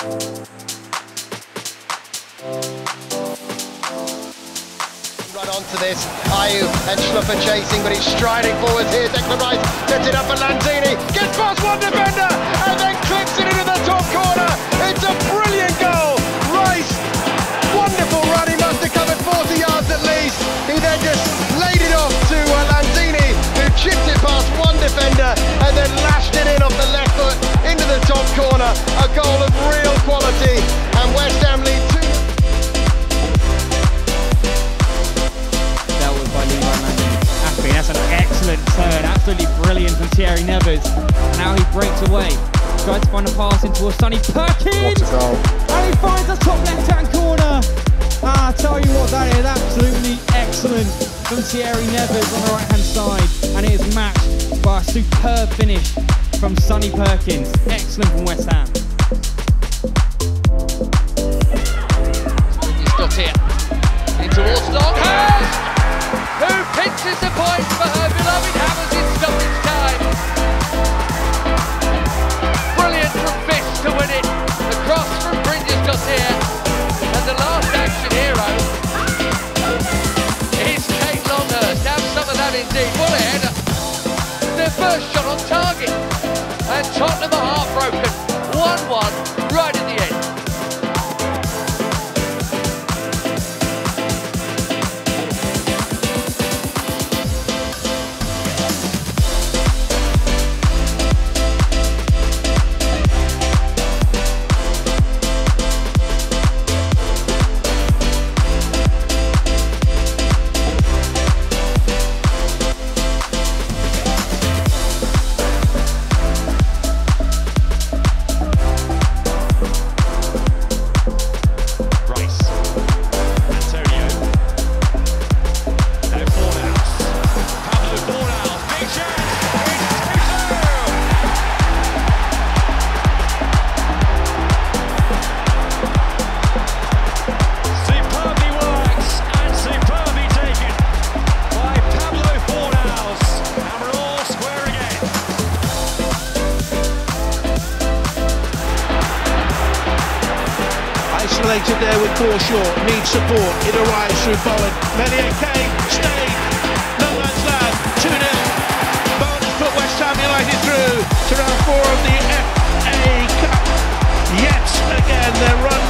Run onto this, Ayew and Schluffer chasing, but he's striding forwards here. Declan Rice sets it up for Lanzini, absolutely brilliant from Thierry Nevers. Now he breaks away, tries to find a pass into a Sonny Perkins, and he finds the top left-hand corner. Ah, I tell you what, that is absolutely excellent from Thierry Nevers on the right-hand side, and it is matched by a superb finish from Sonny Perkins. Excellent from West Ham. He's got it. In towards Longhurst, who pinches the point for her Isolated there with Forshaw, needs support, it arrives through Bowen. Meslier came, stayed, no man's land, 2 0. Bowen has put West Ham United through to round four of the FA Cup. Yet again, their run